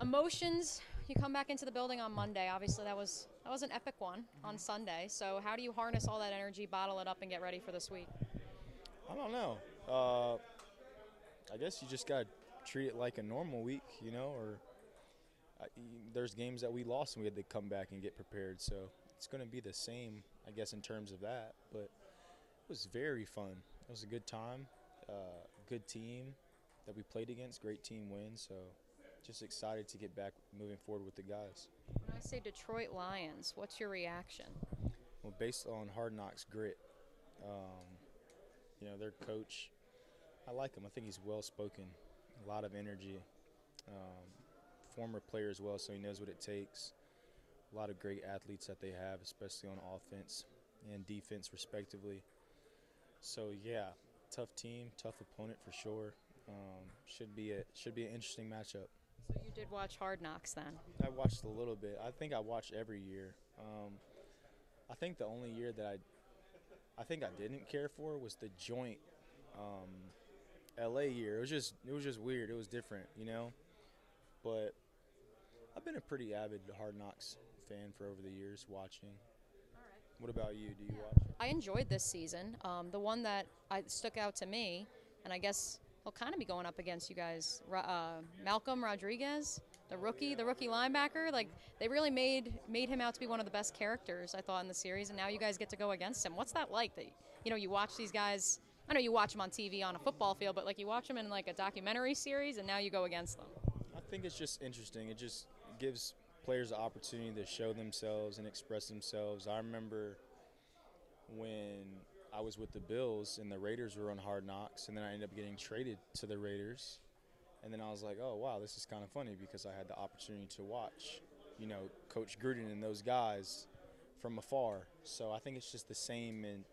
Emotions. You come back into the building on Monday. Obviously, that was that was an epic one on Sunday. So, how do you harness all that energy, bottle it up, and get ready for this week? I don't know. Uh, I guess you just got to treat it like a normal week, you know, or uh, there's games that we lost and we had to come back and get prepared. So it's going to be the same, I guess, in terms of that. But it was very fun. It was a good time, uh, good team that we played against, great team win. So just excited to get back moving forward with the guys. When I say Detroit Lions, what's your reaction? Well, based on Hard Knocks grit, um, you know, their coach, I like him. I think he's well spoken, a lot of energy. Um, former player as well, so he knows what it takes. A lot of great athletes that they have, especially on offense and defense, respectively. So yeah, tough team, tough opponent for sure. Um, should be a should be an interesting matchup. So you did watch Hard Knocks then? I watched a little bit. I think I watched every year. Um, I think the only year that I, I think I didn't care for was the joint um, LA year. It was just it was just weird. It was different, you know. But I've been a pretty avid Hard Knocks fan for over the years, watching. What about you? Do you watch? I enjoyed this season. Um, the one that I, stuck out to me, and I guess he'll kind of be going up against you guys, uh, Malcolm Rodriguez, the rookie, the rookie linebacker. Like they really made made him out to be one of the best characters I thought in the series, and now you guys get to go against him. What's that like? That you know you watch these guys. I know you watch them on TV on a football field, but like you watch them in like a documentary series, and now you go against them. I think it's just interesting. It just gives players the opportunity to show themselves and express themselves. I remember when I was with the Bills and the Raiders were on Hard Knocks, and then I ended up getting traded to the Raiders. And then I was like, oh, wow, this is kind of funny because I had the opportunity to watch, you know, Coach Gruden and those guys from afar. So I think it's just the same in,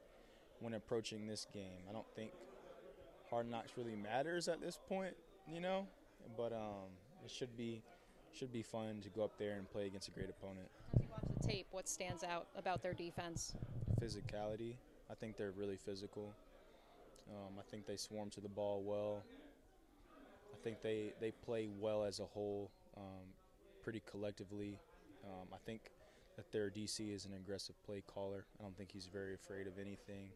when approaching this game. I don't think Hard Knocks really matters at this point, you know, but um, it should be should be fun to go up there and play against a great opponent. As you watch the tape, what stands out about their defense? Physicality. I think they're really physical. Um, I think they swarm to the ball well. I think they, they play well as a whole, um, pretty collectively. Um, I think that their DC is an aggressive play caller. I don't think he's very afraid of anything.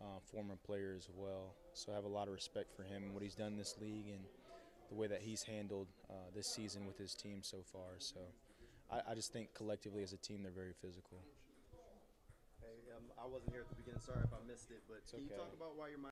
Uh, former player as well. So I have a lot of respect for him and what he's done in this league and the way that he's handled uh, this season with his team so far. So I, I, just think collectively as a team they're very physical. Hey, um, I wasn't here at the beginning. Sorry if I missed it, but It's can you okay. talk about why your